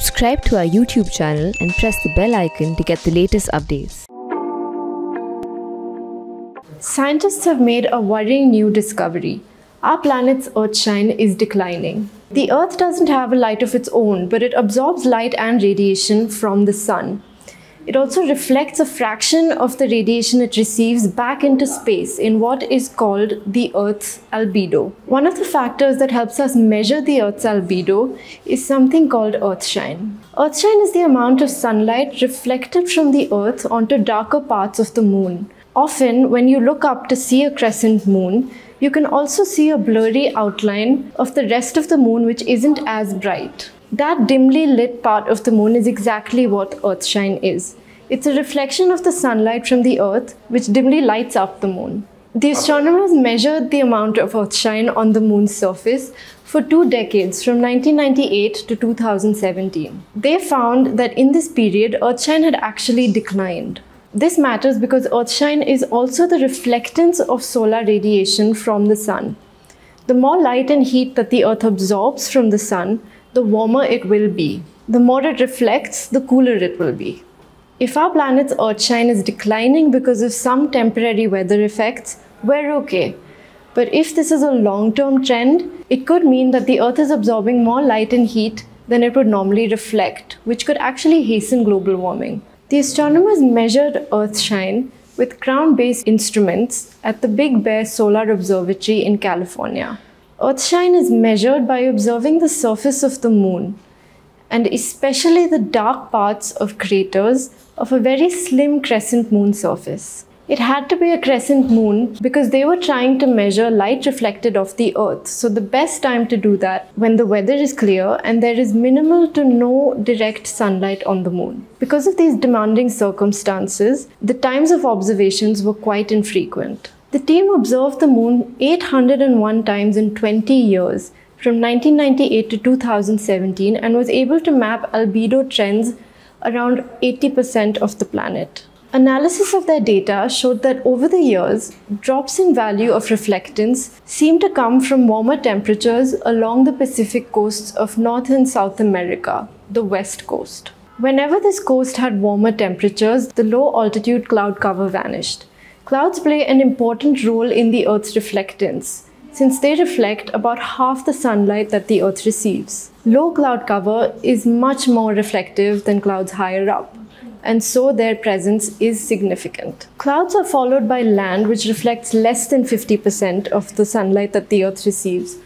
Subscribe to our YouTube channel and press the bell icon to get the latest updates. Scientists have made a worrying new discovery. Our planet's Earthshine is declining. The Earth doesn't have a light of its own, but it absorbs light and radiation from the Sun. It also reflects a fraction of the radiation it receives back into space in what is called the Earth's albedo. One of the factors that helps us measure the Earth's albedo is something called Earthshine. Earthshine is the amount of sunlight reflected from the Earth onto darker parts of the moon. Often, when you look up to see a crescent moon, you can also see a blurry outline of the rest of the moon which isn't as bright. That dimly lit part of the moon is exactly what Earthshine is. It's a reflection of the sunlight from the Earth which dimly lights up the moon. The astronomers measured the amount of Earthshine on the moon's surface for two decades from 1998 to 2017. They found that in this period, Earthshine had actually declined. This matters because Earthshine is also the reflectance of solar radiation from the sun. The more light and heat that the Earth absorbs from the sun, the warmer it will be. The more it reflects, the cooler it will be. If our planet's Earthshine is declining because of some temporary weather effects, we're okay. But if this is a long term trend, it could mean that the Earth is absorbing more light and heat than it would normally reflect, which could actually hasten global warming. The astronomers measured Earthshine with ground based instruments at the Big Bear Solar Observatory in California. Earthshine is measured by observing the surface of the moon, and especially the dark parts of craters of a very slim crescent moon surface. It had to be a crescent moon because they were trying to measure light reflected off the earth. So the best time to do that when the weather is clear and there is minimal to no direct sunlight on the moon. Because of these demanding circumstances, the times of observations were quite infrequent. The team observed the moon 801 times in 20 years from 1998 to 2017 and was able to map albedo trends around 80% of the planet. Analysis of their data showed that over the years, drops in value of reflectance seem to come from warmer temperatures along the Pacific coasts of North and South America, the West Coast. Whenever this coast had warmer temperatures, the low altitude cloud cover vanished. Clouds play an important role in the Earth's reflectance, since they reflect about half the sunlight that the Earth receives. Low cloud cover is much more reflective than clouds higher up, and so their presence is significant. Clouds are followed by land, which reflects less than 50% of the sunlight that the Earth receives.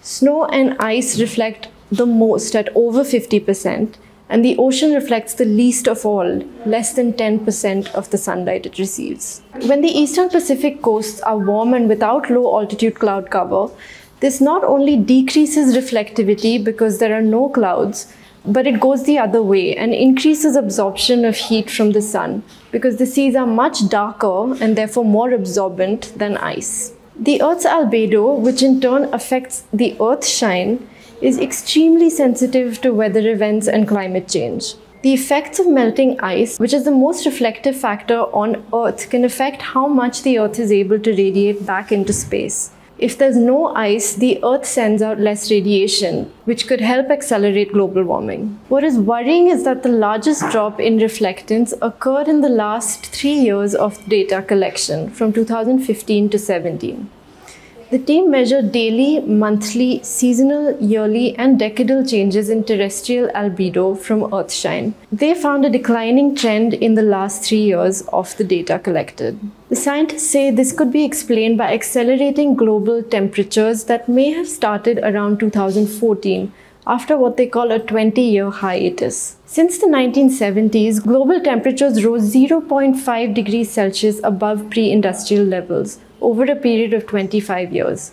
Snow and ice reflect the most at over 50%, and the ocean reflects the least of all, less than 10% of the sunlight it receives. When the eastern Pacific coasts are warm and without low altitude cloud cover, this not only decreases reflectivity because there are no clouds, but it goes the other way and increases absorption of heat from the sun because the seas are much darker and therefore more absorbent than ice. The Earth's albedo, which in turn affects the Earthshine, is extremely sensitive to weather events and climate change. The effects of melting ice, which is the most reflective factor on Earth, can affect how much the Earth is able to radiate back into space. If there's no ice, the Earth sends out less radiation, which could help accelerate global warming. What is worrying is that the largest drop in reflectance occurred in the last three years of data collection, from 2015 to 17. The team measured daily, monthly, seasonal, yearly, and decadal changes in terrestrial albedo from Earthshine. They found a declining trend in the last three years of the data collected. The scientists say this could be explained by accelerating global temperatures that may have started around 2014 after what they call a 20 year hiatus. Since the 1970s, global temperatures rose 0.5 degrees Celsius above pre industrial levels over a period of 25 years.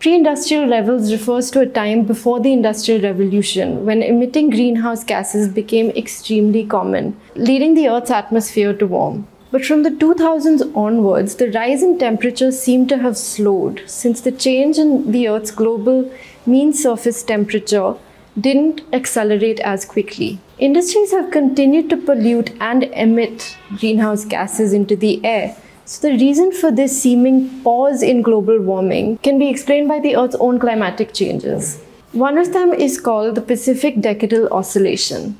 Pre-industrial levels refers to a time before the Industrial Revolution when emitting greenhouse gases became extremely common, leading the Earth's atmosphere to warm. But from the 2000s onwards, the rise in temperature seemed to have slowed since the change in the Earth's global mean surface temperature didn't accelerate as quickly. Industries have continued to pollute and emit greenhouse gases into the air, so, the reason for this seeming pause in global warming can be explained by the Earth's own climatic changes. One of them is called the Pacific Decadal Oscillation.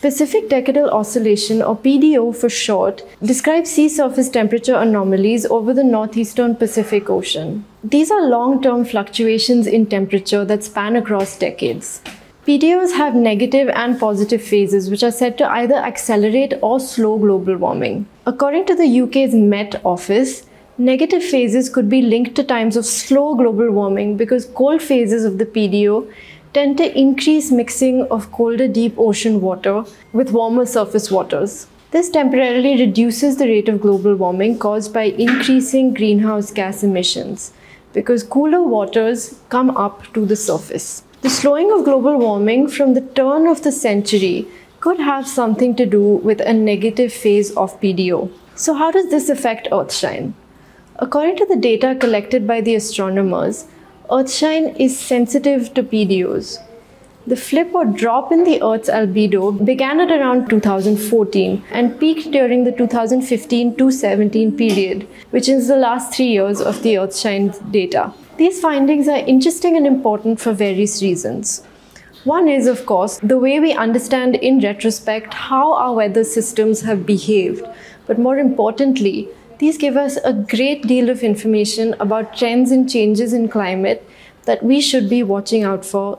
Pacific Decadal Oscillation, or PDO for short, describes sea surface temperature anomalies over the northeastern Pacific Ocean. These are long term fluctuations in temperature that span across decades. PDOs have negative and positive phases, which are said to either accelerate or slow global warming. According to the UK's Met Office, negative phases could be linked to times of slow global warming because cold phases of the PDO tend to increase mixing of colder deep ocean water with warmer surface waters. This temporarily reduces the rate of global warming caused by increasing greenhouse gas emissions because cooler waters come up to the surface. The slowing of global warming from the turn of the century could have something to do with a negative phase of PDO. So, how does this affect Earthshine? According to the data collected by the astronomers, Earthshine is sensitive to PDOs. The flip or drop in the Earth's albedo began at around 2014 and peaked during the 2015 to 17 period, which is the last three years of the Earthshine data. These findings are interesting and important for various reasons. One is, of course, the way we understand in retrospect how our weather systems have behaved, but more importantly, these give us a great deal of information about trends and changes in climate that we should be watching out for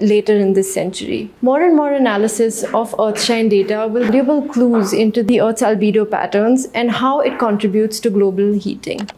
later in this century. More and more analysis of Earthshine data will give us clues into the Earth's albedo patterns and how it contributes to global heating.